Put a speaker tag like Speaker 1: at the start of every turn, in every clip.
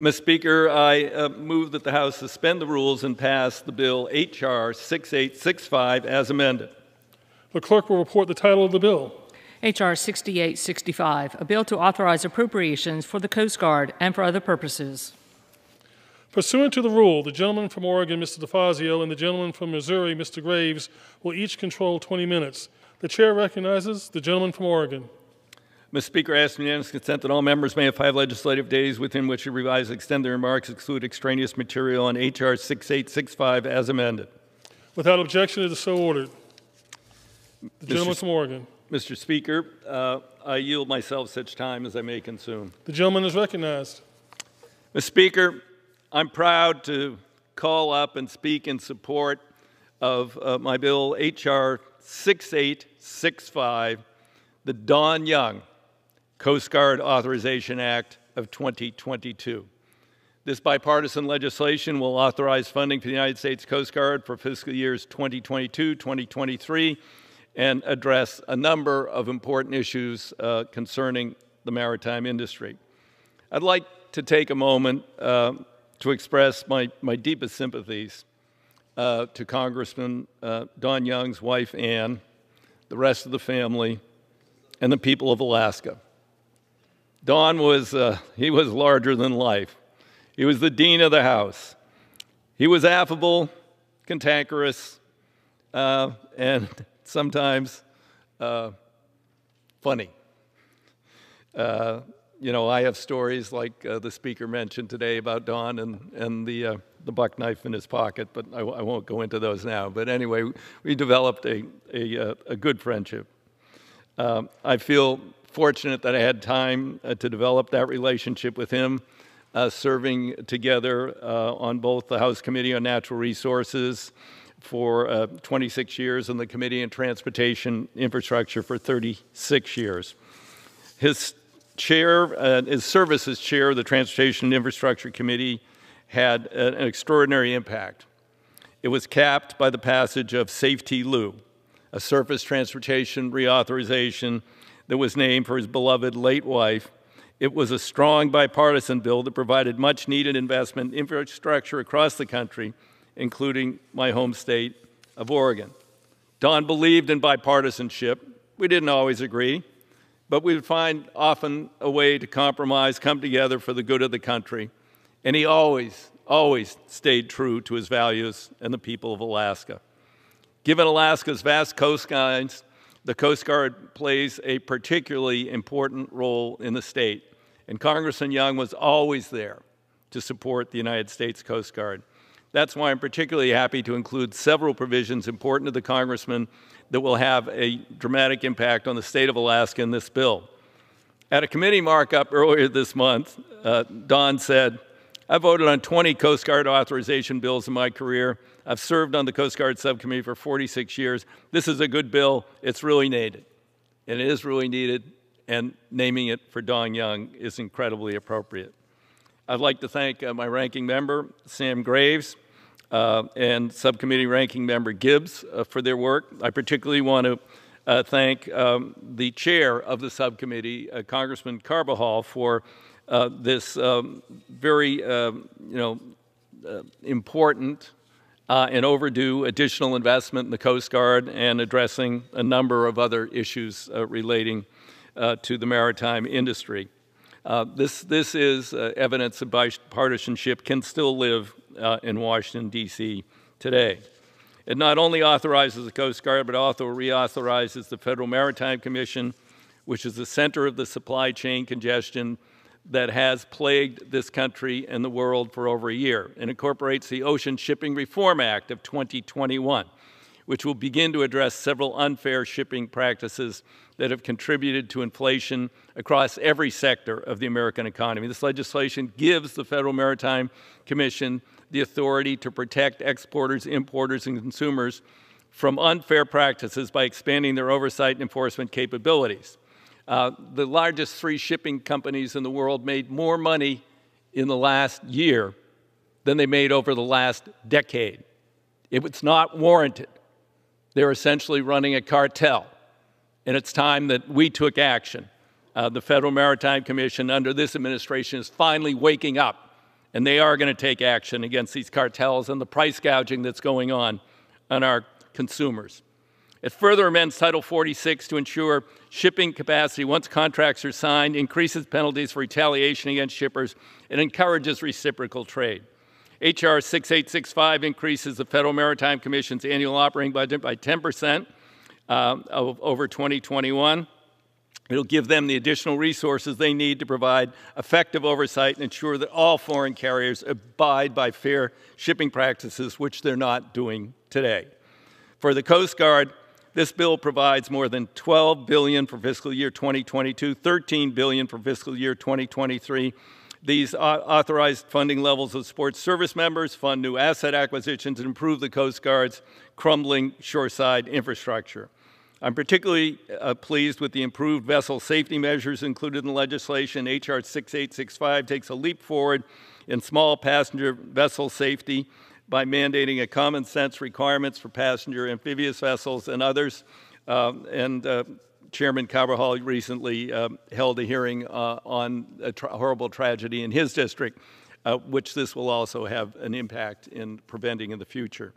Speaker 1: Mr. Speaker, I uh, move that the House suspend the rules and pass the bill H.R. 6865 as amended.
Speaker 2: The clerk will report the title of the bill.
Speaker 3: H.R. 6865, a bill to authorize appropriations for the Coast Guard and for other purposes.
Speaker 2: Pursuant to the rule, the gentleman from Oregon, Mr. DeFazio, and the gentleman from Missouri, Mr. Graves, will each control 20 minutes. The chair recognizes the gentleman from Oregon.
Speaker 1: Mr. Speaker, I ask unanimous consent that all members may have five legislative days within which to revise, extend their remarks, exclude extraneous material on H.R. 6865 as amended.
Speaker 2: Without objection, it is so ordered. The gentleman from Oregon.
Speaker 1: Mr. Speaker, uh, I yield myself such time as I may consume.
Speaker 2: The gentleman is recognized.
Speaker 1: Mr. Speaker, I'm proud to call up and speak in support of uh, my bill H.R. 6865, the Don Young Coast Guard Authorization Act of 2022. This bipartisan legislation will authorize funding for the United States Coast Guard for fiscal years 2022 2023 and address a number of important issues uh, concerning the maritime industry. I'd like to take a moment uh, to express my, my deepest sympathies uh, to Congressman uh, Don Young's wife, Ann, the rest of the family, and the people of Alaska. Don was, uh, he was larger than life. He was the dean of the house. He was affable, cantankerous, uh, and sometimes uh, funny. Uh, you know, I have stories like uh, the speaker mentioned today about Don and, and the, uh, the buck knife in his pocket, but I, I won't go into those now. But anyway, we developed a, a, a good friendship. Um, I feel fortunate that I had time uh, to develop that relationship with him, uh, serving together uh, on both the House Committee on Natural Resources for uh, 26 years and the Committee on Transportation Infrastructure for 36 years. His chair, uh, his service as chair of the Transportation Infrastructure Committee had an extraordinary impact. It was capped by the passage of SAFETEA-LU, a surface transportation reauthorization that was named for his beloved late wife. It was a strong bipartisan bill that provided much needed investment in infrastructure across the country, including my home state of Oregon. Don believed in bipartisanship. We didn't always agree, but we would find often a way to compromise, come together for the good of the country. And he always, always stayed true to his values and the people of Alaska. Given Alaska's vast coastlines, the Coast Guard plays a particularly important role in the state, and Congressman Young was always there to support the United States Coast Guard. That's why I'm particularly happy to include several provisions important to the Congressman that will have a dramatic impact on the state of Alaska in this bill. At a committee markup earlier this month, uh, Don said, I voted on 20 Coast Guard authorization bills in my career. I've served on the Coast Guard subcommittee for 46 years. This is a good bill. It's really needed. And it is really needed, and naming it for Don Young is incredibly appropriate. I'd like to thank uh, my ranking member, Sam Graves, uh, and subcommittee ranking member Gibbs uh, for their work. I particularly want to uh, thank um, the chair of the subcommittee, uh, Congressman Carbajal, for uh, this um, very um, you know, uh, important and overdue additional investment in the Coast Guard and addressing a number of other issues relating to the maritime industry. Uh, this, this is uh, evidence that bipartisanship can still live uh, in Washington, D.C. today. It not only authorizes the Coast Guard, but also reauthorizes the Federal Maritime Commission, which is the center of the supply chain congestion that has plagued this country and the world for over a year, and incorporates the Ocean Shipping Reform Act of 2021, which will begin to address several unfair shipping practices that have contributed to inflation across every sector of the American economy. This legislation gives the Federal Maritime Commission the authority to protect exporters, importers, and consumers from unfair practices by expanding their oversight and enforcement capabilities. Uh, the largest three shipping companies in the world made more money in the last year than they made over the last decade. It not warranted. They're essentially running a cartel. And it's time that we took action. Uh, the Federal Maritime Commission under this administration is finally waking up and they are going to take action against these cartels and the price gouging that's going on on our consumers. It further amends Title 46 to ensure shipping capacity once contracts are signed, increases penalties for retaliation against shippers, and encourages reciprocal trade. H.R. 6865 increases the Federal Maritime Commission's annual operating budget by 10 percent uh, over 2021. It'll give them the additional resources they need to provide effective oversight and ensure that all foreign carriers abide by fair shipping practices, which they're not doing today. For the Coast Guard, this bill provides more than 12 billion for fiscal year 2022, 13 billion for fiscal year 2023. These authorized funding levels of support service members, fund new asset acquisitions, and improve the Coast Guard's crumbling shoreside infrastructure. I'm particularly uh, pleased with the improved vessel safety measures included in the legislation. H.R. 6865 takes a leap forward in small passenger vessel safety by mandating a common sense requirements for passenger amphibious vessels and others. Um, and uh, Chairman Carbajal recently uh, held a hearing uh, on a tra horrible tragedy in his district, uh, which this will also have an impact in preventing in the future.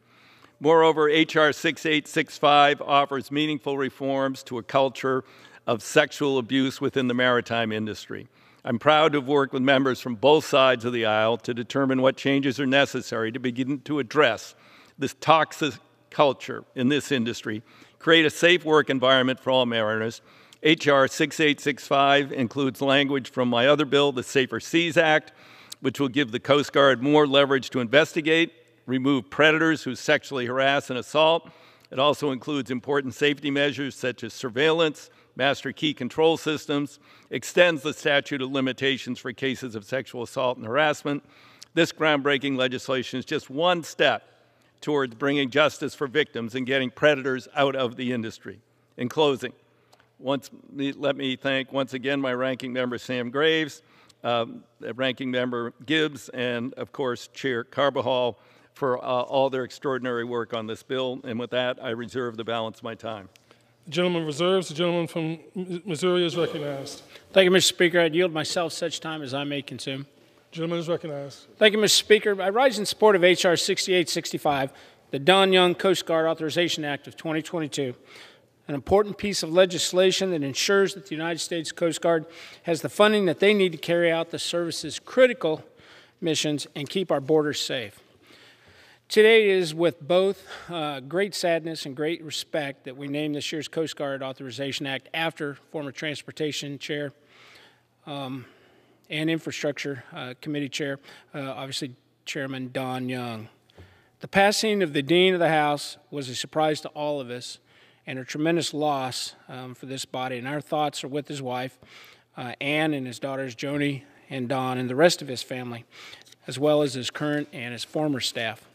Speaker 1: Moreover, H.R. 6865 offers meaningful reforms to a culture of sexual abuse within the maritime industry. I'm proud to have worked with members from both sides of the aisle to determine what changes are necessary to begin to address this toxic culture in this industry, create a safe work environment for all mariners. H.R. 6865 includes language from my other bill, the Safer Seas Act, which will give the Coast Guard more leverage to investigate remove predators who sexually harass and assault. It also includes important safety measures such as surveillance, master key control systems, extends the statute of limitations for cases of sexual assault and harassment. This groundbreaking legislation is just one step towards bringing justice for victims and getting predators out of the industry. In closing, once, let me thank once again my ranking member Sam Graves, um, ranking member Gibbs, and of course Chair Carbajal for uh, all their extraordinary work on this bill. And with that, I reserve the balance of my time.
Speaker 2: The gentleman reserves. The gentleman from Missouri is recognized.
Speaker 4: Thank you, Mr. Speaker. I yield myself such time as I may consume.
Speaker 2: The gentleman is recognized.
Speaker 4: Thank you, Mr. Speaker. I rise in support of H.R. 6865, the Don Young Coast Guard Authorization Act of 2022, an important piece of legislation that ensures that the United States Coast Guard has the funding that they need to carry out the service's critical missions and keep our borders safe. Today is with both uh, great sadness and great respect that we name this year's Coast Guard Authorization Act after former Transportation Chair um, and Infrastructure uh, Committee Chair, uh, obviously Chairman Dawn Young. The passing of the Dean of the House was a surprise to all of us and a tremendous loss um, for this body. And our thoughts are with his wife, uh, Ann, and his daughters, Joni and Don, and the rest of his family, as well as his current and his former staff.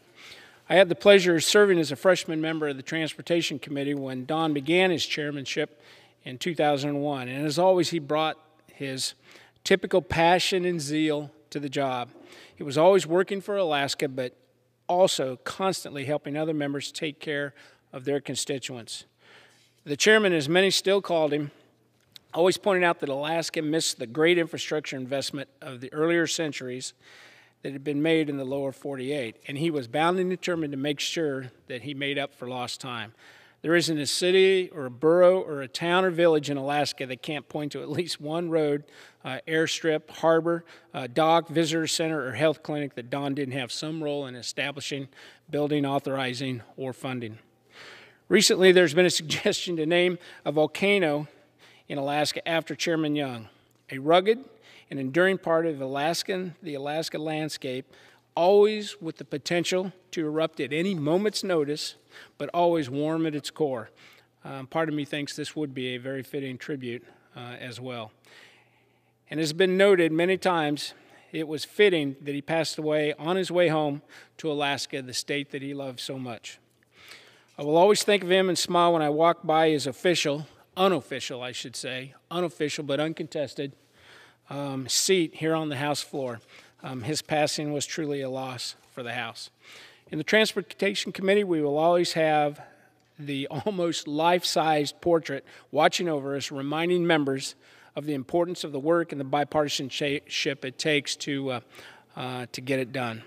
Speaker 4: I had the pleasure of serving as a freshman member of the Transportation Committee when Don began his chairmanship in 2001. And as always, he brought his typical passion and zeal to the job. He was always working for Alaska, but also constantly helping other members take care of their constituents. The chairman, as many still called him, always pointed out that Alaska missed the great infrastructure investment of the earlier centuries that had been made in the lower 48, and he was bound and determined to make sure that he made up for lost time. There isn't a city or a borough or a town or village in Alaska that can't point to at least one road, uh, airstrip, harbor, uh, dock, visitor center, or health clinic that Don didn't have some role in establishing, building, authorizing, or funding. Recently, there's been a suggestion to name a volcano in Alaska after Chairman Young. A rugged, an enduring part of Alaskan, the Alaska landscape, always with the potential to erupt at any moment's notice, but always warm at its core. Um, part of me thinks this would be a very fitting tribute uh, as well. And as has been noted many times, it was fitting that he passed away on his way home to Alaska, the state that he loved so much. I will always think of him and smile when I walk by his official, unofficial, I should say, unofficial but uncontested um, seat here on the House floor. Um, his passing was truly a loss for the House. In the Transportation Committee, we will always have the almost life sized portrait watching over us, reminding members of the importance of the work and the bipartisanship it takes to uh, uh, to get it done.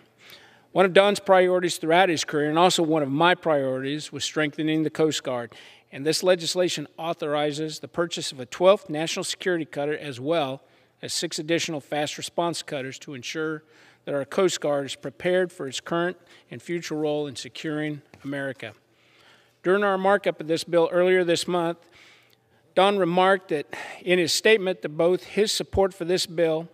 Speaker 4: One of Don's priorities throughout his career, and also one of my priorities, was strengthening the Coast Guard. And this legislation authorizes the purchase of a 12th national security cutter as well as six additional fast response cutters to ensure that our Coast Guard is prepared for its current and future role in securing America. During our markup of this bill earlier this month, Don remarked that in his statement that both his support for this bill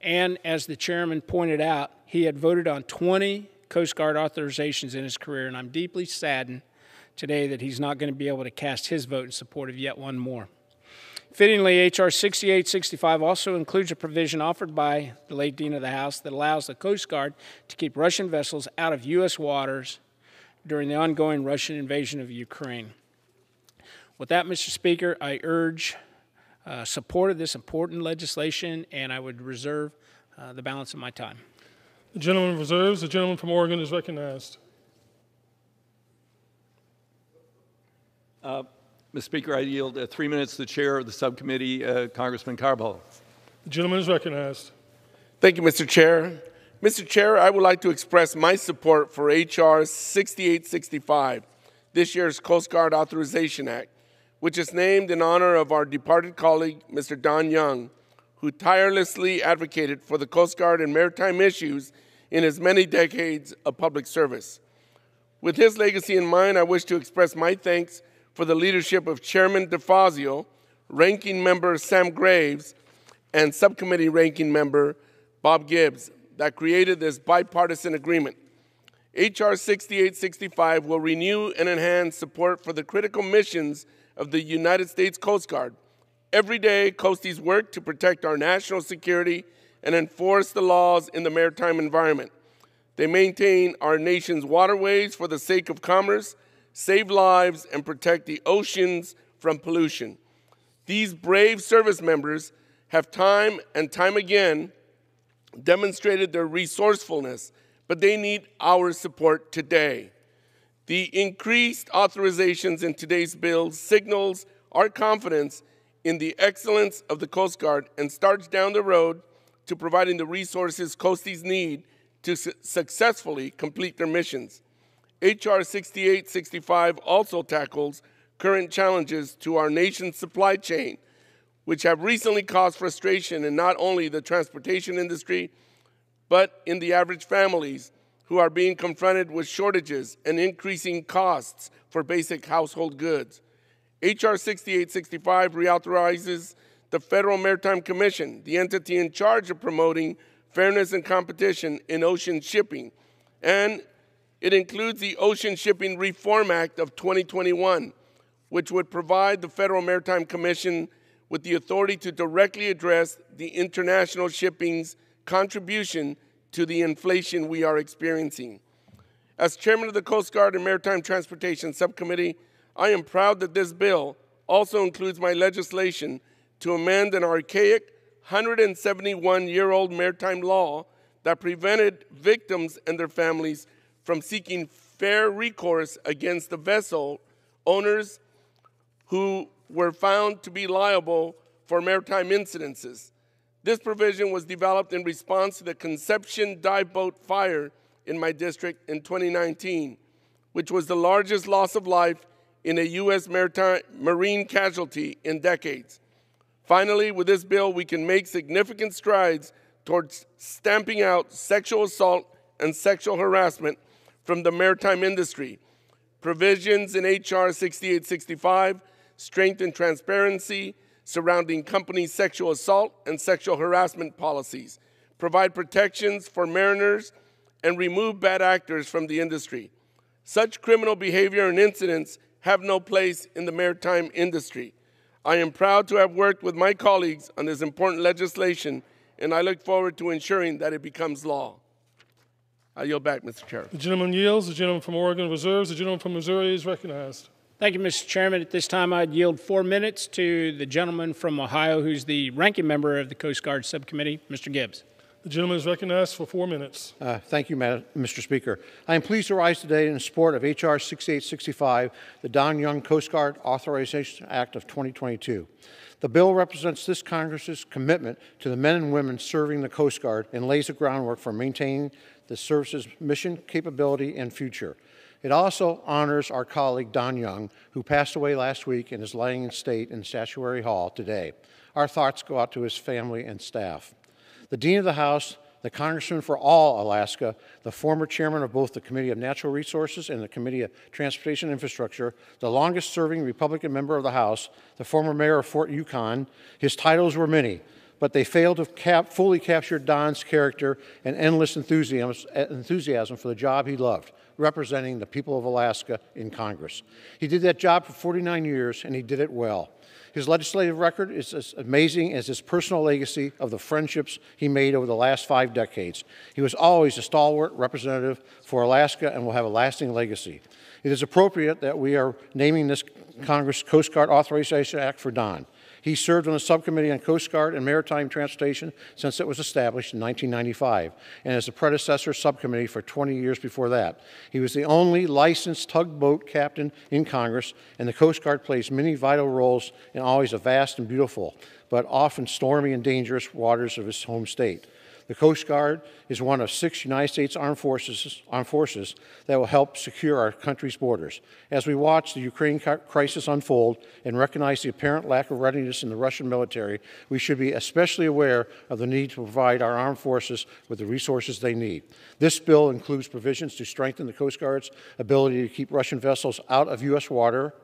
Speaker 4: and, as the chairman pointed out, he had voted on 20 Coast Guard authorizations in his career, and I'm deeply saddened today that he's not going to be able to cast his vote in support of yet one more. Fittingly, H.R. 6865 also includes a provision offered by the late Dean of the House that allows the Coast Guard to keep Russian vessels out of U.S. waters during the ongoing Russian invasion of Ukraine. With that, Mr. Speaker, I urge uh, support of this important legislation, and I would reserve uh, the balance of my time.
Speaker 2: The gentleman reserves. The gentleman from Oregon is recognized.
Speaker 1: Uh, Mr. Speaker, I yield uh, three minutes to the chair of the subcommittee, uh, Congressman Carbajal.
Speaker 2: The gentleman is recognized.
Speaker 5: Thank you, Mr. Chair. Mr. Chair, I would like to express my support for H.R. 6865, this year's Coast Guard Authorization Act, which is named in honor of our departed colleague, Mr. Don Young, who tirelessly advocated for the Coast Guard and maritime issues in his many decades of public service. With his legacy in mind, I wish to express my thanks for the leadership of Chairman DeFazio, Ranking Member Sam Graves, and Subcommittee Ranking Member Bob Gibbs that created this bipartisan agreement. H.R. 6865 will renew and enhance support for the critical missions of the United States Coast Guard. Every day, Coasties work to protect our national security and enforce the laws in the maritime environment. They maintain our nation's waterways for the sake of commerce save lives, and protect the oceans from pollution. These brave service members have time and time again demonstrated their resourcefulness, but they need our support today. The increased authorizations in today's bill signals our confidence in the excellence of the Coast Guard and starts down the road to providing the resources coasties need to su successfully complete their missions. H.R. 6865 also tackles current challenges to our nation's supply chain, which have recently caused frustration in not only the transportation industry, but in the average families who are being confronted with shortages and increasing costs for basic household goods. H.R. 6865 reauthorizes the Federal Maritime Commission, the entity in charge of promoting fairness and competition in ocean shipping, and it includes the Ocean Shipping Reform Act of 2021, which would provide the Federal Maritime Commission with the authority to directly address the international shipping's contribution to the inflation we are experiencing. As chairman of the Coast Guard and Maritime Transportation Subcommittee, I am proud that this bill also includes my legislation to amend an archaic 171 year old maritime law that prevented victims and their families from seeking fair recourse against the vessel owners who were found to be liable for maritime incidences. This provision was developed in response to the Conception dive boat fire in my district in 2019, which was the largest loss of life in a U.S. maritime, marine casualty in decades. Finally, with this bill, we can make significant strides towards stamping out sexual assault and sexual harassment from the maritime industry. Provisions in H.R. 6865 strengthen transparency surrounding company sexual assault and sexual harassment policies, provide protections for mariners, and remove bad actors from the industry. Such criminal behavior and incidents have no place in the maritime industry. I am proud to have worked with my colleagues on this important legislation, and I look forward to ensuring that it becomes law. I yield back, Mr. Chair.
Speaker 2: The gentleman yields. The gentleman from Oregon reserves. The gentleman from Missouri is recognized.
Speaker 4: Thank you, Mr. Chairman. At this time, I'd yield four minutes to the gentleman from Ohio who's the ranking member of the Coast Guard Subcommittee, Mr. Gibbs.
Speaker 2: The gentleman is recognized for four minutes.
Speaker 6: Uh, Thank you, Madam- Mr. Speaker. I am pleased to rise today in support of H.R. 6865, the Don Young Coast Guard Authorization Act of 2022. The bill represents this Congress's commitment to the men and women serving the Coast Guard and lays the groundwork for maintaining the service's mission, capability, and future. It also honors our colleague Don Young, who passed away last week and is lying in state in Statuary Hall today. Our thoughts go out to his family and staff. The Dean of the House, the Congressman for all Alaska, the former chairman of both the Committee of Natural Resources and the Committee of Transportation Infrastructure, the longest serving Republican member of the House, the former mayor of Fort Yukon. His titles were many, but they failed to cap, fully capture Don's character and endless enthusiasm, enthusiasm for the job he loved, representing the people of Alaska in Congress. He did that job for 49 years, and he did it well. His legislative record is as amazing as his personal legacy of the friendships he made over the last five decades. He was always a stalwart representative for Alaska and will have a lasting legacy. It is appropriate that we are naming this Congress Coast Guard Authorization Act for Don. He served on the subcommittee on Coast Guard and Maritime Transportation since it was established in 1995, and as the predecessor subcommittee for 20 years before that. He was the only licensed tugboat captain in Congress, and the Coast Guard plays many vital roles in always the vast and beautiful, but often stormy and dangerous waters of his home state. The Coast Guard is one of six United States Armed Forces, armed forces that will help secure our country's borders. As we watch the Ukraine crisis unfold and recognize the apparent lack of readiness in the Russian military, we should be especially aware of the need to provide our armed forces with the resources they need. This bill includes provisions to strengthen the Coast Guard's ability to keep Russian vessels out of U.S. water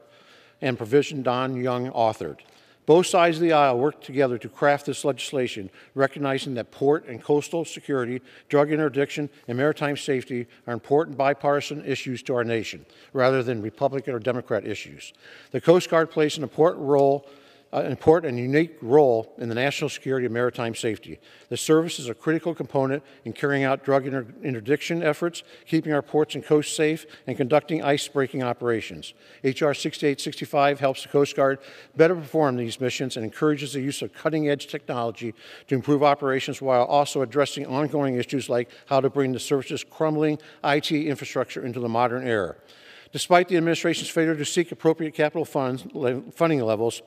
Speaker 6: and provision Don Young authored. Both sides of the aisle worked together to craft this legislation, recognizing that port and coastal security, drug interdiction, and maritime safety are important bipartisan issues to our nation, rather than Republican or Democrat issues. The Coast Guard plays an important role Uh, an important and unique role in the national security of maritime safety. The service is a critical component in carrying out drug inter interdiction efforts, keeping our ports and coasts safe, and conducting ice-breaking operations. H.R. 6865 helps the Coast Guard better perform these missions and encourages the use of cutting-edge technology to improve operations while also addressing ongoing issues like how to bring the service's crumbling IT infrastructure into the modern era. Despite the administration's failure to seek appropriate capital funds, funding levels,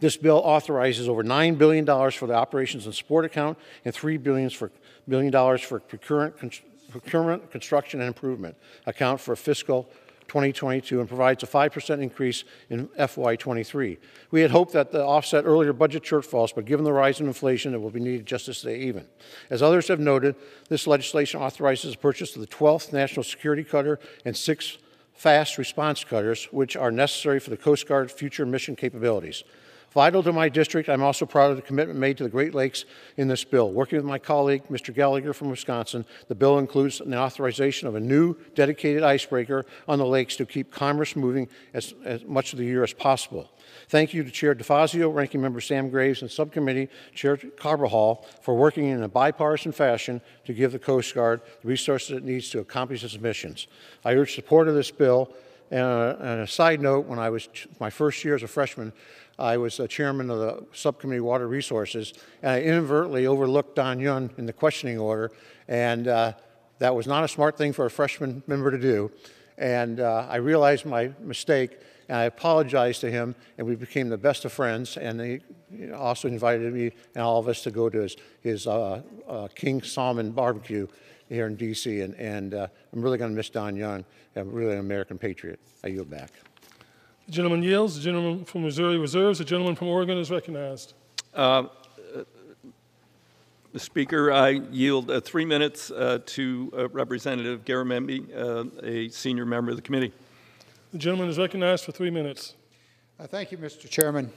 Speaker 6: this bill authorizes over $9 billion for the operations and support account and $3 billion for, billion dollars for procurement, procurement, construction, and improvement account for fiscal 2022 and provides a 5% increase in FY23. We had hoped that the offset earlier budget shortfalls, but given the rise in inflation, it will be needed just to stay even. As others have noted, this legislation authorizes the purchase of the 12th National Security Cutter and six fast response cutters, which are necessary for the Coast Guard's future mission capabilities. Vital to my district, I'm also proud of the commitment made to the Great Lakes in this bill. Working with my colleague, Mr. Gallagher from Wisconsin, the bill includes an authorization of a new dedicated icebreaker on the lakes to keep commerce moving as, as much of the year as possible. Thank you to Chair DeFazio, Ranking Member Sam Graves, and Subcommittee Chair Carbajal for working in a bipartisan fashion to give the Coast Guard the resources it needs to accomplish its missions. I urge support of this bill. And a, and a side note, when I was my first year as a freshman, I was the chairman of the subcommittee water resources, and I inadvertently overlooked Don Young in the questioning order, and uh, that was not a smart thing for a freshman member to do. And uh, I realized my mistake, and I apologized to him, and we became the best of friends. And he also invited me and all of us to go to his, his uh, uh King Salmon barbecue here in D.C. And, and uh, I'm really going to miss Don Young. I'm really an American patriot. I yield back.
Speaker 2: The gentleman yields. The gentleman from Missouri reserves. The gentleman from Oregon is recognized.
Speaker 1: Uh, Mr. Speaker, I yield uh, three minutes uh, to uh, Representative Garamendi, uh, a senior member of the committee.
Speaker 2: The gentleman is recognized for three minutes.
Speaker 7: Uh, thank you, Mr. Chairman.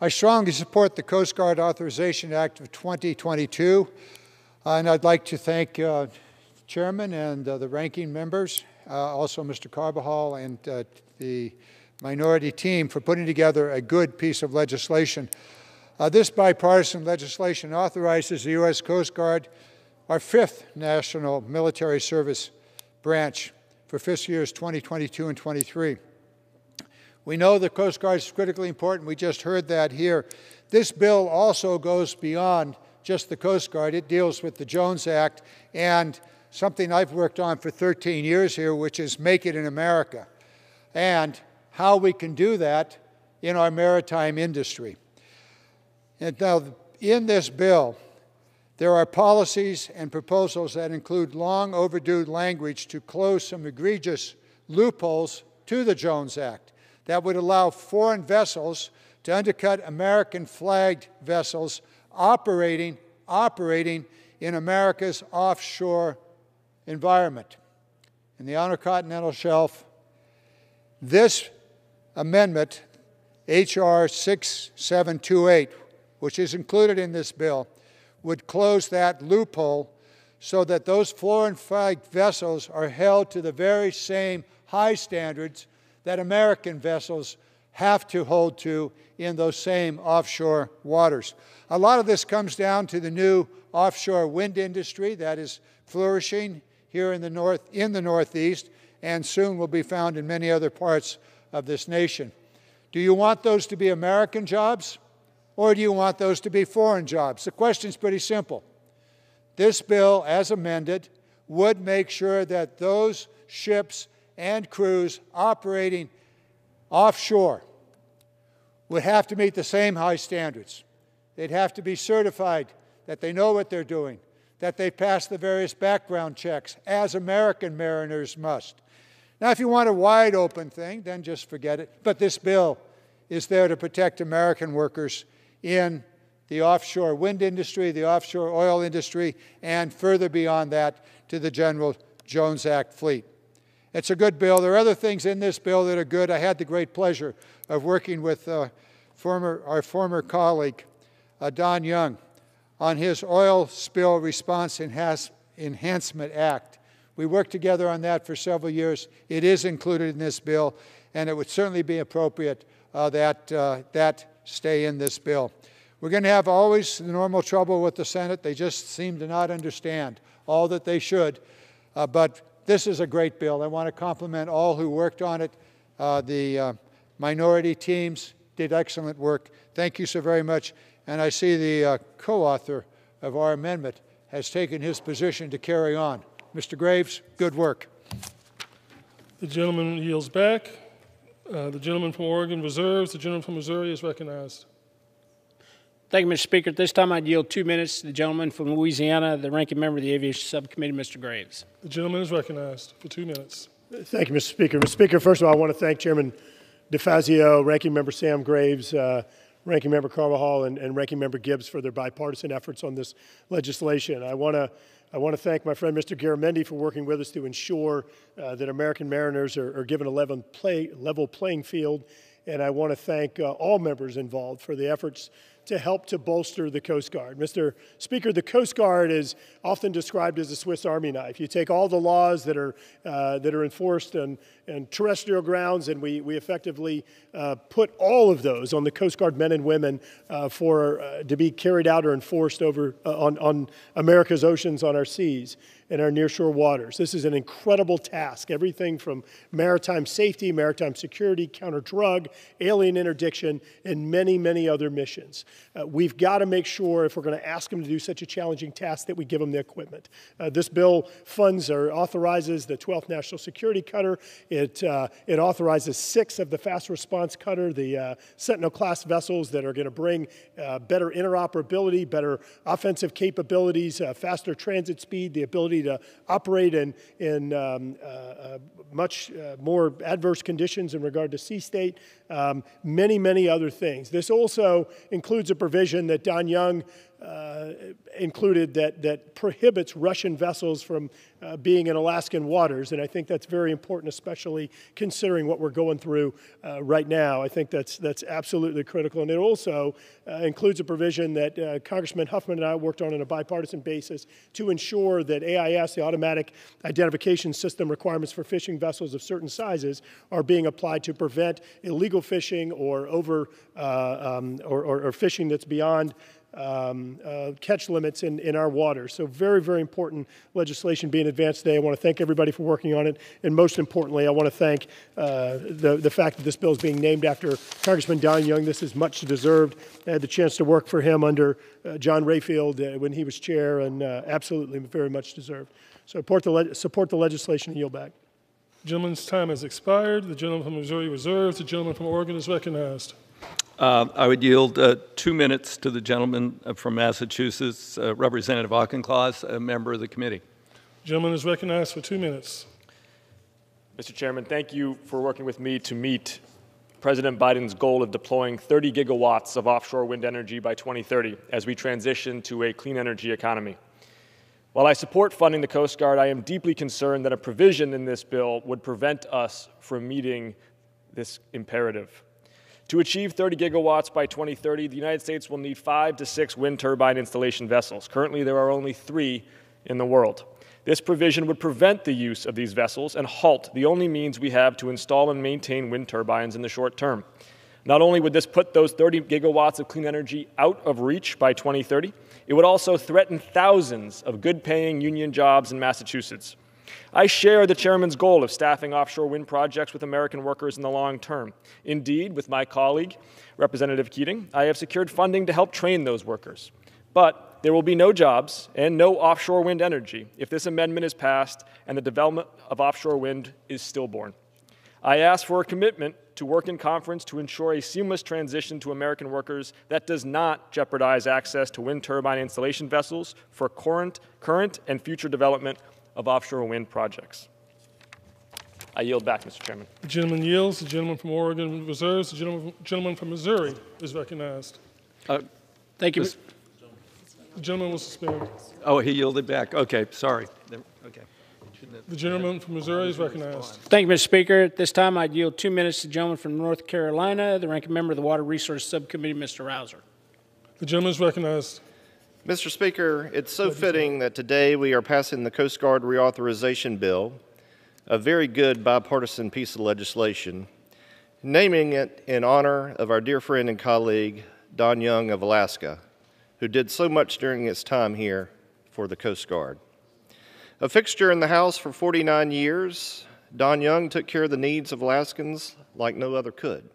Speaker 7: I strongly support the Coast Guard Authorization Act of 2022, Uh, and I'd like to thank uh, Chairman and uh, the ranking members, also Mr. Carbajal and the minority team for putting together a good piece of legislation. Uh, this bipartisan legislation authorizes the U.S. Coast Guard, our fifth national military service branch for fiscal years 2022 and 23. We know the Coast Guard is critically important. We just heard that here. This bill also goes beyond just the Coast Guard, it deals with the Jones Act and something I've worked on for 13 years here, which is Make It in America, and how we can do that in our maritime industry. And now, in this bill, there are policies and proposals that include long overdue language to close some egregious loopholes to the Jones Act that would allow foreign vessels to undercut American flagged vessels operating, operating in America's offshore environment. In the Outer Continental Shelf, this amendment, H.R. 6728, which is included in this bill, would close that loophole so that those foreign flagged vessels are held to the very same high standards that American vessels have to hold to in those same offshore waters. A lot of this comes down to the new offshore wind industry that is flourishing here in the north in the northeast and soon will be found in many other parts of this nation. Do you want those to be American jobs or do you want those to be foreign jobs? The question is pretty simple. This bill, as amended, would make sure that those ships and crews operating offshore would have to meet the same high standards. They'd have to be certified that they know what they're doing, that they've passed the various background checks, as American mariners must. Now, if you want a wide open thing, then just forget it. But this bill is there to protect American workers in the offshore wind industry, the offshore oil industry, and further beyond that to the general Jones Act fleet. It's a good bill. There are other things in this bill that are good. I had the great pleasure of working with uh, former, our former colleague, uh, Don Young, on his Oil Spill Response Enhancement Act. We worked together on that for several years. It is included in this bill, and it would certainly be appropriate uh, that uh, that stay in this bill. We're going to have always the normal trouble with the Senate. They just seem to not understand all that they should. Uh, but this is a great bill. I want to compliment all who worked on it. Uh, the uh, minority teams did excellent work. Thank you so very much. And I see the uh, co author of our amendment has taken his position to carry on. Mr. Graves, good work.
Speaker 2: The gentleman yields back. Uh, the gentleman from Oregon reserves. The gentleman from Missouri is recognized.
Speaker 4: Thank you, Mr. Speaker. At this time, I'd yield two minutes to the gentleman from Louisiana, the ranking member of the Aviation Subcommittee, Mr. Graves.
Speaker 2: The gentleman is recognized for two minutes.
Speaker 8: Thank you, Mr. Speaker. Mr. Speaker, first of all, I want to thank Chairman DeFazio, Ranking Member Sam Graves, uh, Ranking Member Carbajal, and, and Ranking Member Gibbs for their bipartisan efforts on this legislation. I want to I want to thank my friend Mr. Garamendi for working with us to ensure uh, that American mariners are, are given a level, play, level playing field. And I want to thank uh, all members involved for the efforts to help to bolster the Coast Guard. Mr. Speaker, the Coast Guard is often described as a Swiss Army knife. You take all the laws that are, uh, that are enforced on, on terrestrial grounds, and we, we effectively uh, put all of those on the Coast Guard men and women uh, for, uh, to be carried out or enforced over, uh, on, on America's oceans, on our seas in our nearshore waters. This is an incredible task. Everything from maritime safety, maritime security, counter drug, alien interdiction, and many, many other missions. Uh, we've got to make sure, if we're going to ask them to do such a challenging task, that we give them the equipment. Uh, this bill funds or authorizes the 12th National Security Cutter. It, uh, it authorizes six of the Fast Response Cutter, the uh, Sentinel class vessels that are going to bring uh, better interoperability, better offensive capabilities, uh, faster transit speed, the ability to operate in, in um, uh, uh, much uh, more adverse conditions in regard to sea state, um, many, many other things. This also includes a provision that Don Young uh, included that, that prohibits Russian vessels from uh, being in Alaskan waters. And I think that's very important, especially considering what we're going through uh, right now. I think that's, that's absolutely critical. And it also uh, includes a provision that uh, Congressman Huffman and I worked on on a bipartisan basis to ensure that AIS, the automatic identification system requirements for fishing vessels of certain sizes, are being applied to prevent illegal fishing or over um, or, or, or fishing that's beyond um, uh, catch limits in, in our water. So, very, very important legislation being advanced today. I want to thank everybody for working on it. And most importantly, I want to thank uh, the, the fact that this bill is being named after Congressman Don Young. This is much deserved. I had the chance to work for him under uh, John Rayfield uh, when he was chair, and uh, absolutely very much deserved. So, support the, support the legislation and yield back.
Speaker 2: Gentleman's time has expired. The gentleman from Missouri reserves. The gentleman from Oregon is recognized.
Speaker 1: Uh, I would yield uh, two minutes to the gentleman uh, from Massachusetts, uh, Representative Auchincloss, a member of the committee.
Speaker 2: The Gentleman is recognized for two minutes.
Speaker 9: Mr. Chairman, thank you for working with me to meet President Biden's goal of deploying 30 gigawatts of offshore wind energy by 2030 as we transition to a clean energy economy. While I support funding the Coast Guard, I am deeply concerned that a provision in this bill would prevent us from meeting this imperative. To achieve 30 gigawatts by 2030, the United States will need five to six wind turbine installation vessels. Currently, there are only three in the world. This provision would prevent the use of these vessels and halt the only means we have to install and maintain wind turbines in the short term. Not only would this put those 30 gigawatts of clean energy out of reach by 2030, it would also threaten thousands of good paying union jobs in Massachusetts. I share the chairman's goal of staffing offshore wind projects with American workers in the long term. Indeed, with my colleague, Representative Keating, I have secured funding to help train those workers. But there will be no jobs and no offshore wind energy if this amendment is passed and the development of offshore wind is stillborn. I ask for a commitment to work in conference to ensure a seamless transition to American workers that does not jeopardize access to wind turbine installation vessels for current, current and future development of offshore wind projects. I yield back, Mr. Chairman.
Speaker 2: The gentleman yields. The gentleman from Oregon reserves. The gentleman, gentleman from Missouri is recognized.
Speaker 1: Uh,
Speaker 4: Thank you.
Speaker 1: This-
Speaker 2: The gentleman was suspended.
Speaker 1: oh, he yielded back. Okay, sorry. Okay.
Speaker 2: The gentleman from Missouri is recognized.
Speaker 4: Thank you, Mr. Speaker. At this time, I'd yield two minutes to the gentleman from North Carolina, the ranking member of the Water Resource Subcommittee, Mr. Rouzer.
Speaker 2: The gentleman is recognized.
Speaker 10: Mr. Speaker, it's so fitting that today we are passing the Coast Guard reauthorization bill, a very good bipartisan piece of legislation, naming it in honor of our dear friend and colleague, Don Young of Alaska, who did so much during his time here for the Coast Guard. A fixture in the House for 49 years, Don Young took care of the needs of Alaskans like no other could.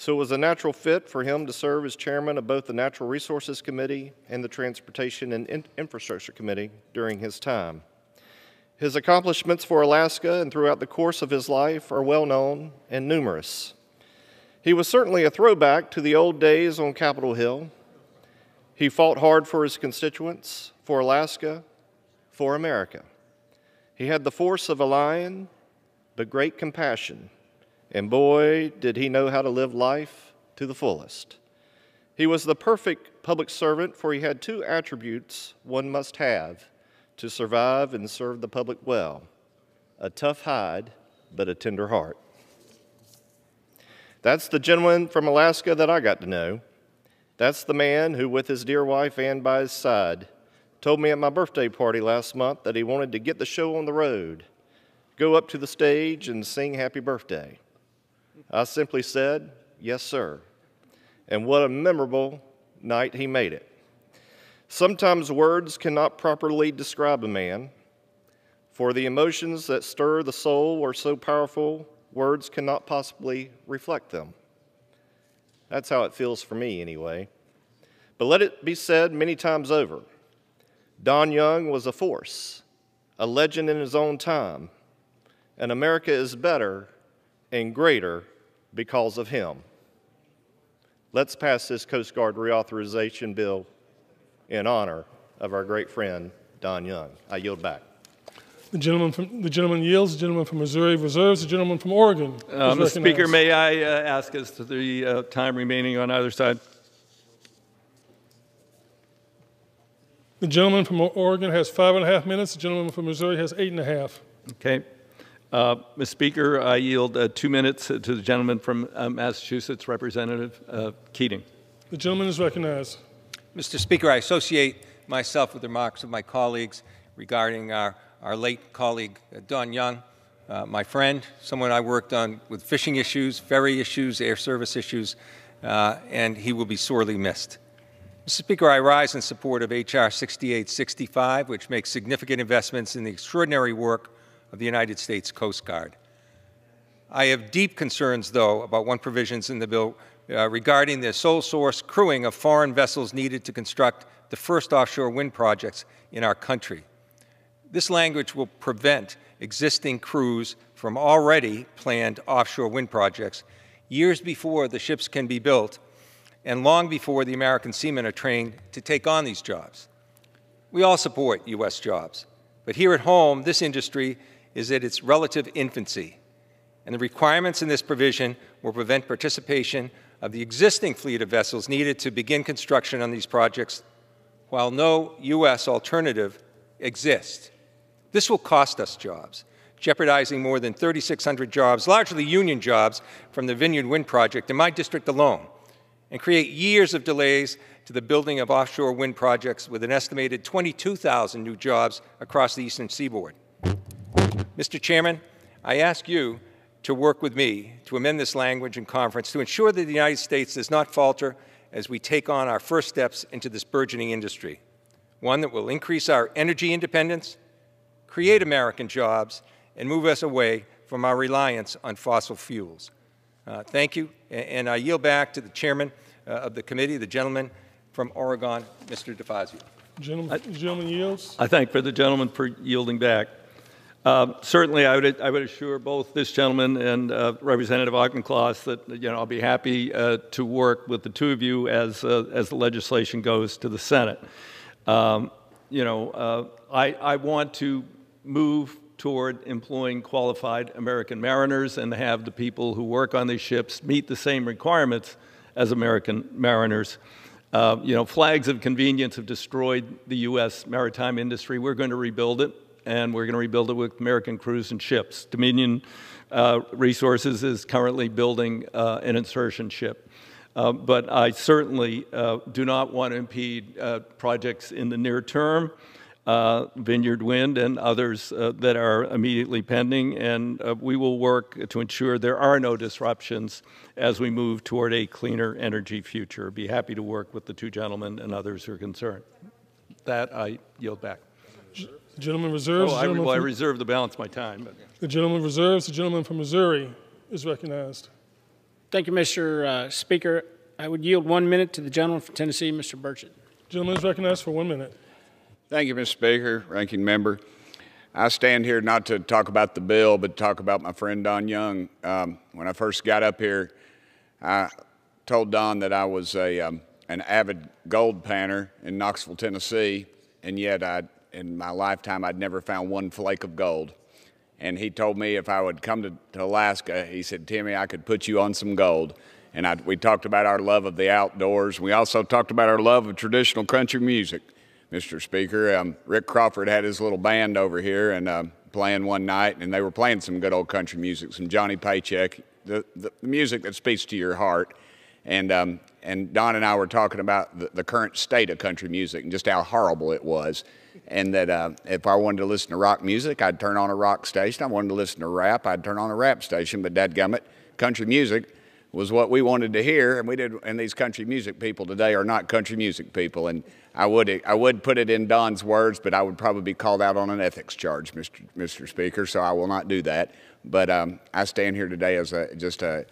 Speaker 10: So it was a natural fit for him to serve as chairman of both the Natural Resources Committee and the Transportation and In- Infrastructure Committee during his time. His accomplishments for Alaska and throughout the course of his life are well known and numerous. He was certainly a throwback to the old days on Capitol Hill. He fought hard for his constituents, for Alaska, for America. He had the force of a lion, but great compassion. And boy, did he know how to live life to the fullest. He was the perfect public servant, for he had two attributes one must have to survive and serve the public well a tough hide, but a tender heart. That's the gentleman from Alaska that I got to know. That's the man who, with his dear wife Ann by his side, told me at my birthday party last month that he wanted to get the show on the road, go up to the stage and sing happy birthday. I simply said, Yes, sir. And what a memorable night he made it. Sometimes words cannot properly describe a man, for the emotions that stir the soul are so powerful, words cannot possibly reflect them. That's how it feels for me, anyway. But let it be said many times over Don Young was a force, a legend in his own time, and America is better and greater because of him. Let's pass this Coast Guard reauthorization bill in honor of our great friend, Don Young. I yield back.
Speaker 2: The gentleman from the gentleman yields. The gentleman from Missouri reserves. The gentleman from Oregon
Speaker 1: Uh, Mr. Speaker, may I uh, ask as to the uh, time remaining on either side?
Speaker 2: The gentleman from Oregon has five and a half minutes. The gentleman from Missouri has eight and a half.
Speaker 1: Okay. Uh, Mr. Speaker, I yield uh, two minutes to the gentleman from uh, Massachusetts, Representative uh, Keating.
Speaker 2: The gentleman is recognized.
Speaker 11: Mr. Speaker, I associate myself with the remarks of my colleagues regarding our, our late colleague, uh, Don Young, uh, my friend, someone I worked on with fishing issues, ferry issues, air service issues, uh, and he will be sorely missed. Mr. Speaker, I rise in support of H.R. 6865, which makes significant investments in the extraordinary work of the United States Coast Guard. I have deep concerns, though, about one provisions in the bill uh, regarding the sole source crewing of foreign vessels needed to construct the first offshore wind projects in our country. This language will prevent existing crews from already planned offshore wind projects years before the ships can be built and long before the American seamen are trained to take on these jobs. We all support U.S. jobs, but here at home, this industry is at its relative infancy, and the requirements in this provision will prevent participation of the existing fleet of vessels needed to begin construction on these projects while no U.S. alternative exists. This will cost us jobs, jeopardizing more than 3,600 jobs, largely union jobs, from the Vineyard Wind Project in my district alone, and create years of delays to the building of offshore wind projects with an estimated 22,000 new jobs across the eastern seaboard. Mr. Chairman, I ask you to work with me to amend this language in conference to ensure that the United States does not falter as we take on our first steps into this burgeoning industry, one that will increase our energy independence, create American jobs, and move us away from our reliance on fossil fuels. Uh, thank you, and I yield back to the chairman uh, of the committee, the gentleman from Oregon, Mr. DeFazio.
Speaker 2: Gentleman, gentleman yields.
Speaker 1: I thank for the gentleman for yielding back. Um, certainly, I would, I would assure both this gentleman and uh, Representative Auchincloss that you know I'll be happy uh, to work with the two of you as uh, as the legislation goes to the Senate. Um, you know, uh, I, I want to move toward employing qualified American mariners and have the people who work on these ships meet the same requirements as American mariners. Uh, you know, flags of convenience have destroyed the U.S. maritime industry. We're going to rebuild it and we're going to rebuild it with American crews and ships. Dominion uh, Resources is currently building uh, an insertion ship. Uh, but I certainly uh, do not want to impede uh, projects in the near term, uh, Vineyard Wind and others that are immediately pending, and we will work to ensure there are no disruptions as we move toward a cleaner energy future. Be happy to work with the two gentlemen and others who are concerned. That I yield back.
Speaker 2: The gentleman reserves.
Speaker 1: Oh,
Speaker 2: the
Speaker 1: I,
Speaker 2: gentleman
Speaker 1: well, I
Speaker 2: from,
Speaker 1: reserve the balance of my time. But.
Speaker 2: the gentleman reserves. The gentleman from Missouri is recognized.
Speaker 4: Thank you, Mr. Uh, Speaker. I would yield one minute to the gentleman from Tennessee, Mr. Burchett.
Speaker 2: Gentleman is recognized for one minute.
Speaker 12: Thank you, Mr. Speaker, Ranking Member. I stand here not to talk about the bill, but to talk about my friend Don Young. Um, when I first got up here, I told Don that I was a, um, an avid gold panner in Knoxville, Tennessee, and yet I in my lifetime, I'd never found one flake of gold. And he told me if I would come to, to Alaska, he said, Timmy, I could put you on some gold. And I, we talked about our love of the outdoors. We also talked about our love of traditional country music, Mr. Speaker. Um, Rick Crawford had his little band over here and uh, playing one night, and they were playing some good old country music, some Johnny Paycheck, the, the, music that speaks to your heart. And, um, and Don and I were talking about the, the current state of country music and just how horrible it was and that uh, if I wanted to listen to rock music, I'd turn on a rock station. I wanted to listen to rap, I'd turn on a rap station. But dadgummit, country music was what we wanted to hear, and we did. And these country music people today are not country music people. And I would I would put it in Don's words, but I would probably be called out on an ethics charge, Mr. Mr. Speaker. So I will not do that. But um, I stand here today as a just a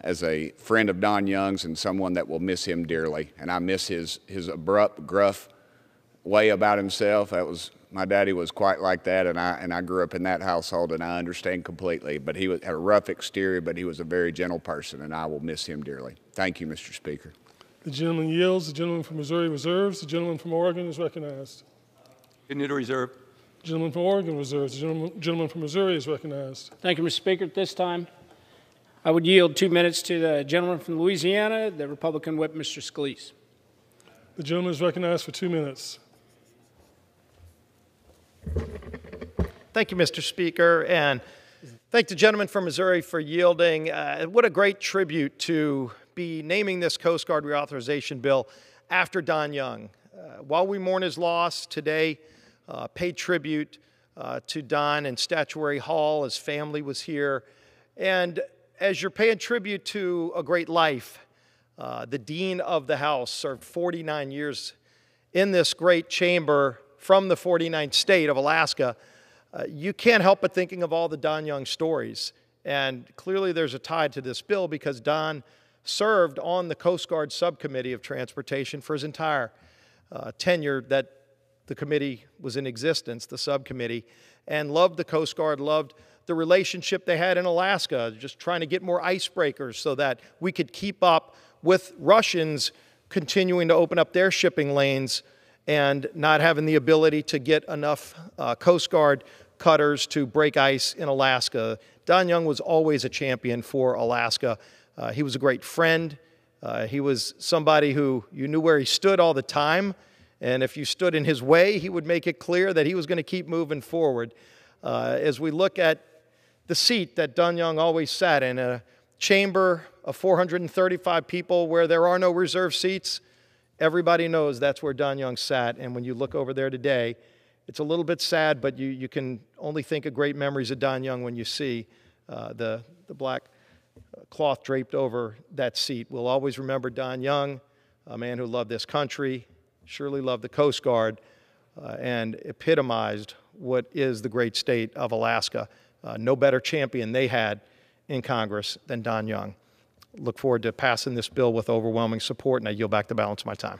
Speaker 12: as a friend of Don Young's and someone that will miss him dearly. And I miss his his abrupt, gruff way about himself. That was my daddy was quite like that, and I and I grew up in that household, and I understand completely. But he was, had a rough exterior, but he was a very gentle person, and I will miss him dearly. Thank you, Mr. Speaker.
Speaker 2: The gentleman yields. The gentleman from Missouri reserves. The gentleman from Oregon is recognized.
Speaker 1: Continue to reserve.
Speaker 2: The gentleman from Oregon reserves. The gentleman, gentleman from Missouri is recognized.
Speaker 4: Thank you, Mr. Speaker. At this time, I would yield two minutes to the gentleman from Louisiana, the Republican whip, Mr. Scalise.
Speaker 2: The gentleman is recognized for two minutes.
Speaker 13: Thank you, Mr. Speaker, and thank the gentleman from Missouri for yielding. Uh, what a great tribute to be naming this Coast Guard reauthorization bill after Don Young. Uh, while we mourn his loss today, uh, pay tribute uh, to Don in Statuary Hall. His family was here. And as you're paying tribute to a great life, uh, the dean of the House, served 49 years in this great chamber from the 49th state of Alaska. Uh, you can't help but thinking of all the Don Young stories. And clearly there's a tie to this bill because Don served on the Coast Guard Subcommittee of Transportation for his entire uh, tenure that the committee was in existence, the subcommittee, and loved the Coast Guard, loved the relationship they had in Alaska, just trying to get more icebreakers so that we could keep up with Russians continuing to open up their shipping lanes and not having the ability to get enough uh, Coast Guard cutters to break ice in Alaska. Don Young was always a champion for Alaska. Uh, he was a great friend. Uh, he was somebody who you knew where he stood all the time. And if you stood in his way, he would make it clear that he was going to keep moving forward. Uh, as we look at the seat that Don Young always sat in, a chamber of 435 people where there are no reserve seats, everybody knows that's where Don Young sat. And when you look over there today, it's a little bit sad, but you, you can only think of great memories of Don Young when you see uh, the, the black cloth draped over that seat. We'll always remember Don Young, a man who loved this country, surely loved the Coast Guard, uh, and epitomized what is the great state of Alaska. Uh, no better champion they had in Congress than Don Young. Look forward to passing this bill with overwhelming support, and I yield back the balance of my time.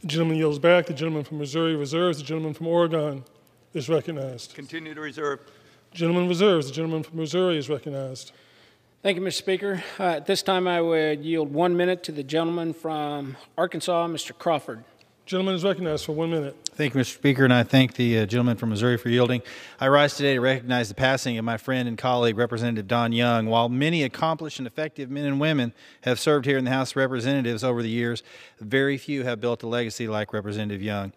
Speaker 2: The gentleman yields back. The gentleman from Missouri reserves. The gentleman from Oregon is recognized.
Speaker 1: Continue to reserve.
Speaker 2: Gentleman reserves. The gentleman from Missouri is recognized.
Speaker 4: Thank you, Mr. Speaker. Uh, at this time, I would yield one minute to the gentleman from Arkansas, Mr. Crawford.
Speaker 2: Gentleman is recognized for one minute.
Speaker 14: Thank you, Mr. Speaker, and I thank the uh, gentleman from Missouri for yielding. I rise today to recognize the passing of my friend and colleague, Representative Don Young. While many accomplished and effective men and women have served here in the House of Representatives over the years, very few have built a legacy like Representative Young.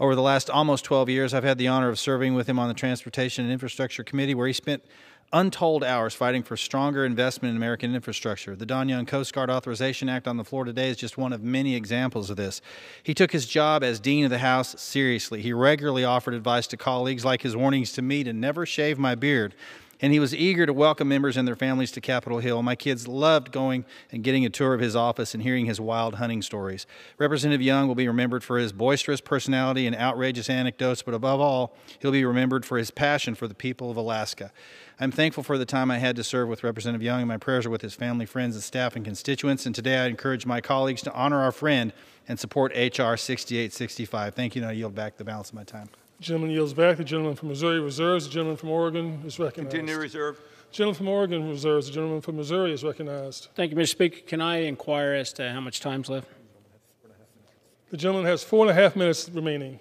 Speaker 14: Over the last almost 12 years, I've had the honor of serving with him on the Transportation and Infrastructure Committee, where he spent untold hours fighting for stronger investment in American infrastructure. The Don Young Coast Guard Authorization Act on the floor today is just one of many examples of this. He took his job as Dean of the House seriously. He regularly offered advice to colleagues, like his warnings to me to never shave my beard and he was eager to welcome members and their families to Capitol Hill. My kids loved going and getting a tour of his office and hearing his wild hunting stories. Representative Young will be remembered for his boisterous personality and outrageous anecdotes, but above all, he'll be remembered for his passion for the people of Alaska. I'm thankful for the time I had to serve with Representative Young, and my prayers are with his family, friends, and staff and constituents. And today I encourage my colleagues to honor our friend and support H.R. 6865. Thank you, and I yield back the balance of my time.
Speaker 2: The gentleman yields back. The gentleman from Missouri reserves. The gentleman from Oregon is recognized.
Speaker 1: Continue reserve.
Speaker 2: The gentleman from Oregon reserves. The gentleman from Missouri is recognized.
Speaker 4: Thank you, Mr. Speaker. Can I inquire as to how much time's left?
Speaker 2: The gentleman has four and a half minutes remaining.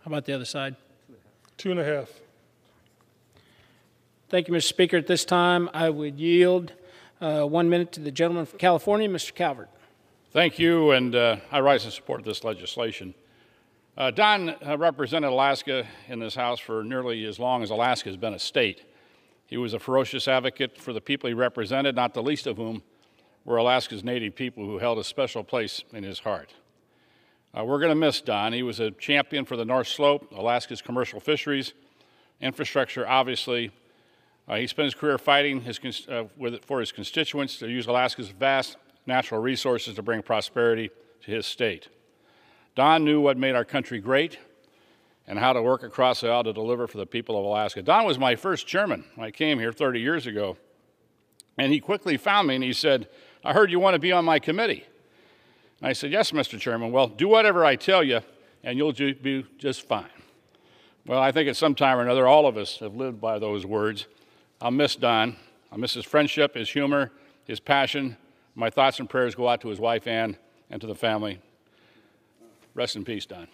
Speaker 4: How about the other side?
Speaker 2: Two and a half.
Speaker 4: Thank you, Mr. Speaker. At this time, I would yield uh, one minute to the gentleman from California, Mr. Calvert.
Speaker 15: Thank you, and uh, I rise in support of this legislation. Uh, Don uh, represented Alaska in this House for nearly as long as Alaska has been a state. He was a ferocious advocate for the people he represented, not the least of whom were Alaska's native people who held a special place in his heart. Uh, we're going to miss Don. He was a champion for the North Slope, Alaska's commercial fisheries, infrastructure, obviously. Uh, he spent his career fighting his, uh, with, for his constituents to use Alaska's vast natural resources to bring prosperity to his state. Don knew what made our country great and how to work across the aisle to deliver for the people of Alaska. Don was my first chairman when I came here 30 years ago. And he quickly found me and he said, I heard you want to be on my committee. And I said, Yes, Mr. Chairman. Well, do whatever I tell you, and you'll be just fine. Well, I think at some time or another, all of us have lived by those words. I'll miss Don. I'll miss his friendship, his humor, his passion. My thoughts and prayers go out to his wife, Ann, and to the family. Rest in peace, Don.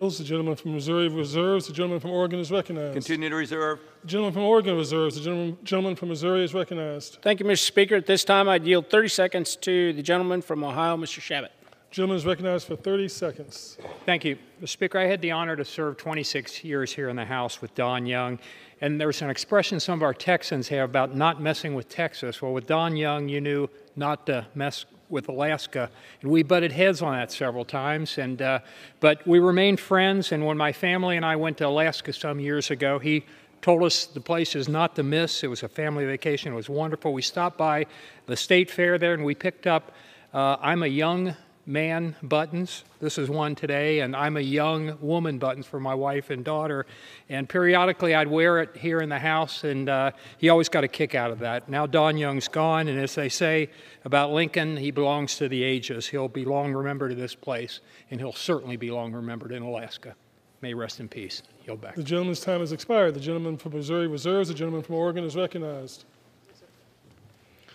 Speaker 2: The gentleman from Missouri reserves. The gentleman from Oregon is recognized.
Speaker 1: Continue to reserve.
Speaker 2: The gentleman from Oregon reserves. The gentleman, gentleman from Missouri is recognized.
Speaker 4: Thank you, Mr. Speaker. At this time, I'd yield 30 seconds to the gentleman from Ohio, Mr. Chabot.
Speaker 2: Gentleman is recognized for 30 seconds.
Speaker 16: Thank you. Mr. Speaker, I had the honor to serve 26 years here in the House with Don Young. And there's an expression some of our Texans have about not messing with Texas. Well, with Don Young, you knew not to mess with Alaska, and we butted heads on that several times. And uh, but we remained friends. And when my family and I went to Alaska some years ago, he told us the place is not to miss. It was a family vacation. It was wonderful. We stopped by the state fair there and we picked up uh, I'm a young man buttons. This is one today, and I'm a young woman buttons for my wife and daughter. And periodically I'd wear it here in the house, and uh, he always got a kick out of that. Now Don Young's gone, and as they say about Lincoln, he belongs to the ages. He'll be long remembered in this place, and he'll certainly be long remembered in Alaska. May rest in peace. Yield back.
Speaker 2: The gentleman's time has expired. The gentleman from Missouri reserves. The gentleman from Oregon is recognized.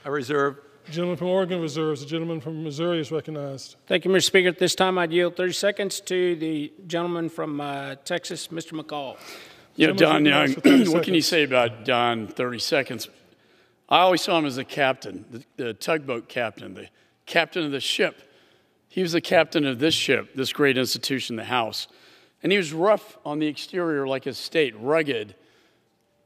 Speaker 1: I reserve.
Speaker 2: The gentleman from Oregon reserves. The gentleman from Missouri is recognized.
Speaker 4: Thank you, Mr. Speaker. At this time, I'd yield 30 seconds to the gentleman from uh, Texas, Mr. McCaul.
Speaker 17: Yeah,
Speaker 2: Gentleman
Speaker 17: Don Young,
Speaker 2: recognized for 30
Speaker 17: what can you say about Don, 30 seconds? I always saw him as a captain, the, the tugboat captain, the captain of the ship. He was the captain of this ship, this great institution, the House. And he was rough on the exterior like his state, rugged,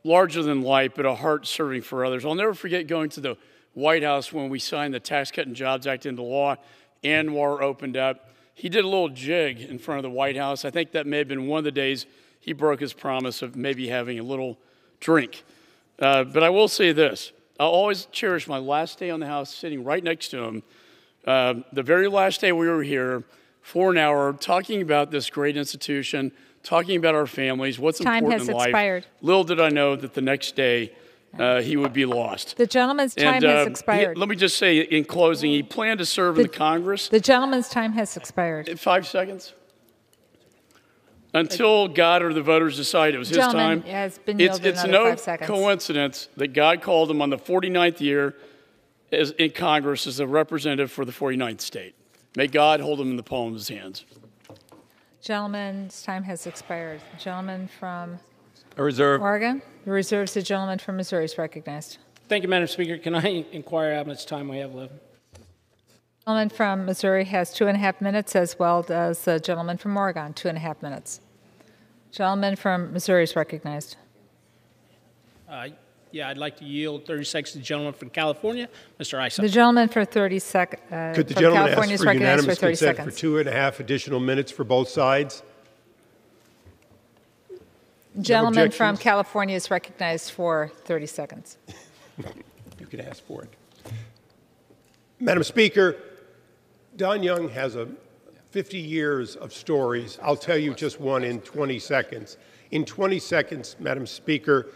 Speaker 17: larger than life, but a heart serving for others. I'll never forget going to the White House when we signed the Tax Cut and Jobs Act into law. ANWR opened up. He did a little jig in front of the White House. I think that may have been one of the days he broke his promise of maybe having a little drink. Uh, but I will say this I'll always cherish my last day on the House sitting right next to him. Uh, the very last day we were here for an hour talking about this great institution, talking about our families, what's
Speaker 18: Time
Speaker 17: important
Speaker 18: has
Speaker 17: in life.
Speaker 18: expired.
Speaker 17: Little did I know that the next day uh, he would be lost.
Speaker 18: The gentleman's time
Speaker 17: And,
Speaker 18: has
Speaker 17: uh,
Speaker 18: expired.
Speaker 17: he- let me just say in closing, he planned to serve in the Congress.
Speaker 18: The gentleman's time has expired.
Speaker 17: Five seconds. Until God or the voters decide it was his time.
Speaker 18: has been
Speaker 17: it's it's no coincidence that God called him on the 49th year as, in Congress as a representative for the 49th state. May God hold him in the palm of his hands.
Speaker 18: Gentleman's time has expired. Gentleman from
Speaker 1: I reserve.
Speaker 18: Oregon reserves. The gentleman from Missouri is recognized.
Speaker 4: Thank you, Madam Speaker. Can I inquire how much time we have left?
Speaker 18: The Gentleman from Missouri has two and a half minutes, as well as the gentleman from Oregon, two and a half minutes. Gentleman from Missouri is recognized.
Speaker 4: Uh, yeah, I'd like to yield 30 seconds to the gentleman from California, Mr. Issa.
Speaker 18: The gentleman for 30 sec, uh,
Speaker 8: Could the
Speaker 18: from
Speaker 8: gentleman
Speaker 18: California
Speaker 8: ask
Speaker 18: is
Speaker 8: for
Speaker 18: recognized for
Speaker 8: unanimous
Speaker 18: 30
Speaker 8: consent
Speaker 18: seconds.
Speaker 8: for two and a half additional minutes for both sides?
Speaker 18: Gentleman from? California is recognized for 30 seconds.
Speaker 8: You can ask for it. Madam Speaker, Don Young has a 50 years of stories. I'll tell you just one in 20 seconds. In 20 seconds, Madam Speaker,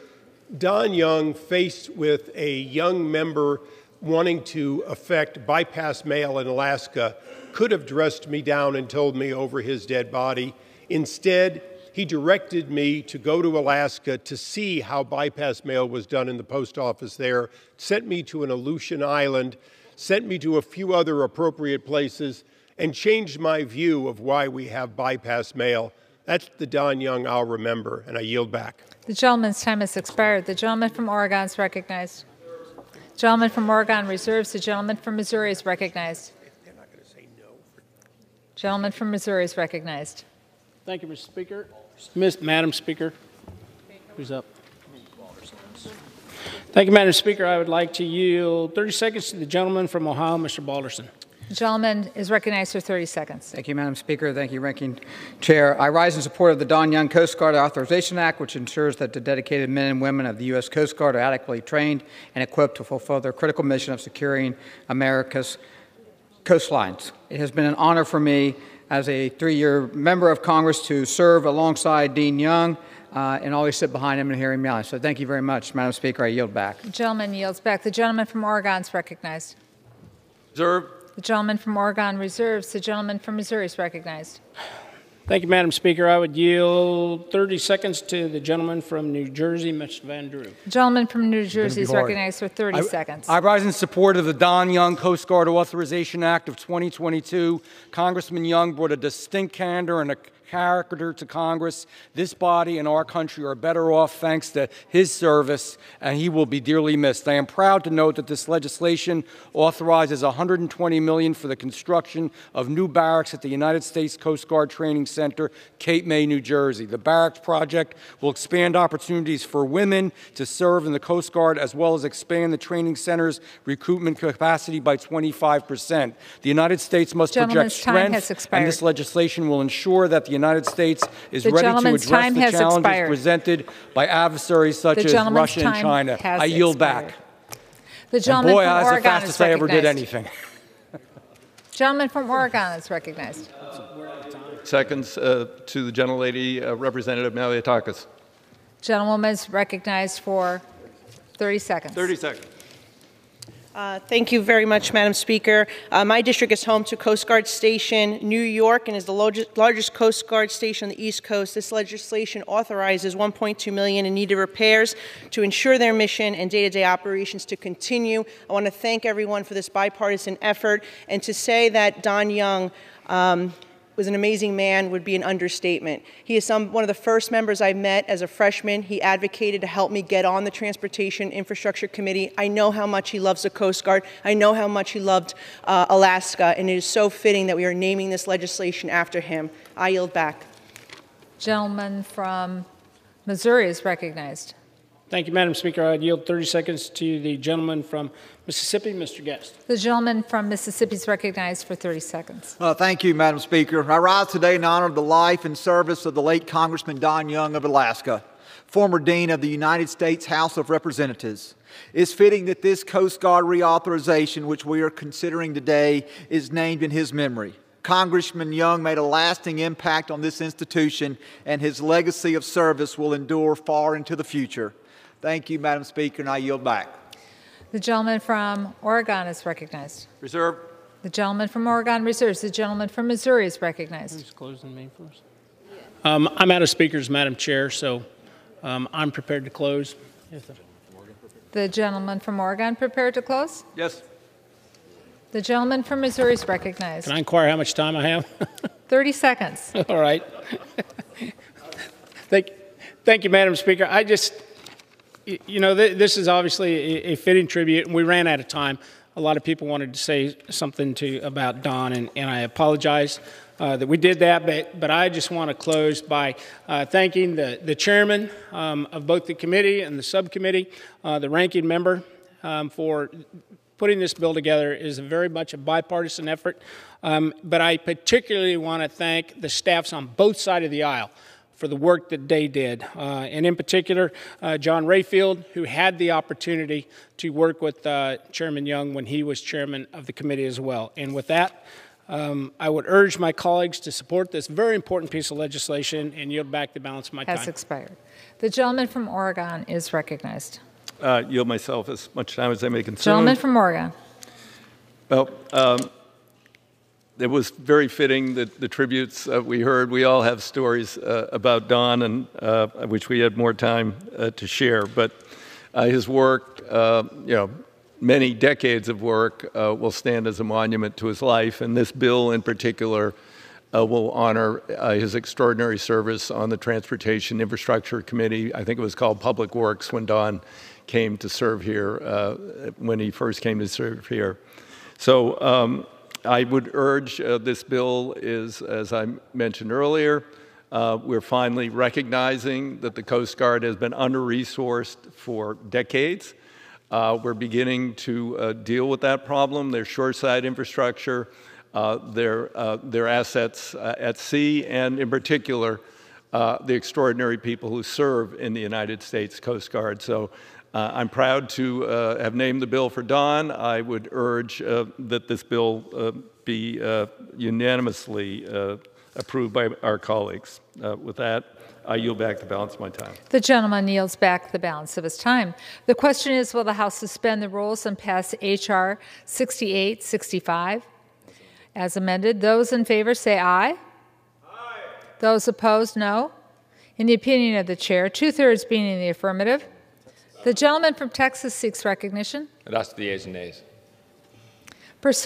Speaker 8: Don Young, faced with a young member wanting to affect bypass mail in Alaska, could have dressed me down and told me over his dead body. Instead, he directed me to go to Alaska to see how bypass mail was done in the post office there, sent me to an Aleutian island, sent me to a few other appropriate places, and changed my view of why we have bypass mail. That's the Don Young I'll remember, and I yield back.
Speaker 18: The gentleman's time has expired. The gentleman from Oregon is recognized. Gentleman from Oregon reserves. The gentleman from Missouri is recognized. Gentleman from Missouri is recognized.
Speaker 4: Thank you, Mr. Speaker. Miss, Madam Speaker. Who's up? Thank you, Madam Speaker. I would like to yield 30 seconds to the gentleman from Ohio, Mr. Balderson.
Speaker 18: The gentleman is recognized for 30 seconds.
Speaker 19: Thank you, Madam Speaker. Thank you, Ranking Chair. I rise in support of the Don Young Coast Guard Authorization Act, which ensures that the dedicated men and women of the U.S. Coast Guard are adequately trained and equipped to fulfill their critical mission of securing America's coastlines. It has been an honor for me as a three-year member of Congress to serve alongside Dean Young uh, and always sit behind him and hear him yell. So thank you very much, Madam Speaker. I yield back.
Speaker 18: The gentleman yields back. The gentleman from Oregon is recognized.
Speaker 1: Reserve.
Speaker 18: The gentleman from Oregon reserves. The gentleman from Missouri is recognized.
Speaker 4: Thank you, Madam Speaker. I would yield 30 seconds to the gentleman from New Jersey, Mr. Van Drew.
Speaker 18: The gentleman from New Jersey is recognized for 30
Speaker 20: I-
Speaker 18: seconds.
Speaker 20: I rise in support of the Don Young Coast Guard Authorization Act of 2022. Congressman Young brought a distinct candor and a character to Congress. This body and our country are better off thanks to his service, and he will be dearly missed. I am proud to note that this legislation authorizes 120 million for the construction of new barracks at the United States Coast Guard Training Center, Cape May, New Jersey. The barracks project will expand opportunities for women to serve in the Coast Guard as well as expand the training center's recruitment capacity by 25 percent. The United States must project strength, and this legislation will ensure that the United States is
Speaker 18: The
Speaker 20: ready to
Speaker 18: gentleman's
Speaker 20: address
Speaker 18: time
Speaker 20: the
Speaker 18: has
Speaker 20: challenges
Speaker 18: expired.
Speaker 20: presented by adversaries such
Speaker 18: The
Speaker 20: as
Speaker 18: gentleman's
Speaker 20: Russia and
Speaker 18: time
Speaker 20: China.
Speaker 18: has
Speaker 20: I yield
Speaker 18: expired.
Speaker 20: back.
Speaker 18: The gentleman
Speaker 20: boy,
Speaker 18: from
Speaker 20: that's the
Speaker 18: Oregon is
Speaker 20: fastest I ever did
Speaker 18: recognized.
Speaker 20: anything.
Speaker 18: Gentleman from Oregon is recognized.
Speaker 1: Seconds uh, to the gentlelady, uh, Representative Malliotakis.
Speaker 18: Gentlewoman is recognized for 30 seconds.
Speaker 1: 30 seconds.
Speaker 21: Uh, Thank you very much, Madam Speaker. Uh, My district is home to Coast Guard Station New York and is the largest- Coast Guard station on the East Coast. This legislation authorizes 1.2 million in needed repairs to ensure their mission and day-to-day operations to continue. I want to thank everyone for this bipartisan effort and to say that Don Young um, was an amazing man would be an understatement. He is some, one of the first members I met as a freshman. He advocated to help me get on the Transportation Infrastructure Committee. I know how much he loves the Coast Guard. I know how much he loved uh, Alaska, and it is so fitting that we are naming this legislation after him. I yield back.
Speaker 18: Gentleman from Missouri is recognized.
Speaker 4: Thank you, Madam Speaker. I'd yield 30 seconds to the gentleman from Mississippi, Mr. Guest.
Speaker 18: The gentleman from Mississippi is recognized for 30 seconds.
Speaker 22: Uh, thank you, Madam Speaker. I rise today in honor of the life and service of the late Congressman Don Young of Alaska, former Dean of the United States House of Representatives. It's fitting that this Coast Guard reauthorization, which we are considering today, is named in his memory. Congressman Young made a lasting impact on this institution, and his legacy of service will endure far into the future. Thank you, Madam Speaker, and I yield back.
Speaker 18: The gentleman from Oregon is recognized.
Speaker 1: Reserve.
Speaker 18: The gentleman from Oregon reserves. The gentleman from Missouri is recognized.
Speaker 4: Who's closing me first? Um, I'm out of speakers, Madam Chair, so um, I'm prepared to close.
Speaker 18: Yes, The gentleman from Oregon prepared to close.
Speaker 1: Yes.
Speaker 18: The gentleman from Missouri is recognized.
Speaker 4: Can I inquire how much time I have?
Speaker 18: 30 seconds.
Speaker 4: All right. thank, thank you, Madam Speaker. I just, y- you know, th- this is obviously a, a fitting tribute, and we ran out of time. A lot of people wanted to say something to about Don, and, and I apologize uh, that we did that. But, but I just want to close by uh, thanking the, the chairman um, of both the committee and the subcommittee, uh, the ranking member, um, for putting this bill together is very much a bipartisan effort. Um, but I particularly want to thank the staffs on both sides of the aisle for the work that they did. Uh, and in particular, uh, John Rayfield, who had the opportunity to work with uh, Chairman Young when he was chairman of the committee as well. And with that, um, I would urge my colleagues to support this very important piece of legislation and yield back the balance of my
Speaker 18: Has
Speaker 4: time.
Speaker 18: expired. The gentleman from Oregon is recognized.
Speaker 1: Uh, yield myself as much time as I may consume.
Speaker 18: Gentleman from Oregon.
Speaker 1: Well, um, it was very fitting that the tributes uh, we heard. We all have stories uh, about Don, and uh, I wish we had more time uh, to share. But uh, his work, uh, you know, many decades of work, will stand as a monument to his life. And this bill, in particular, will honor his extraordinary service on the Transportation Infrastructure Committee. I think it was called Public Works when Don came to serve here, when he first came to serve here. So um, I would urge uh, this bill is, as I mentioned earlier, uh, we're finally recognizing that the Coast Guard has been under-resourced for decades. Uh, we're beginning to uh, deal with that problem. Their shoreside infrastructure, uh, their, uh, their assets at sea, and in particular, the extraordinary people who serve in the United States Coast Guard. So uh, I'm proud to uh, have named the bill for Don. I would urge uh, that this bill uh, be uh, unanimously uh, approved by our colleagues. Uh, with that, I yield back the balance of my time.
Speaker 18: The gentleman yields back the balance of his time. The question is Will the House suspend the rules and pass H.R. 6865 as amended? Those in favor say aye. Aye. Those opposed, no. In the opinion of the chair, two thirds being in the affirmative, the gentleman from Texas seeks recognition.
Speaker 23: And that's the yeas and nays.
Speaker 18: Pursuant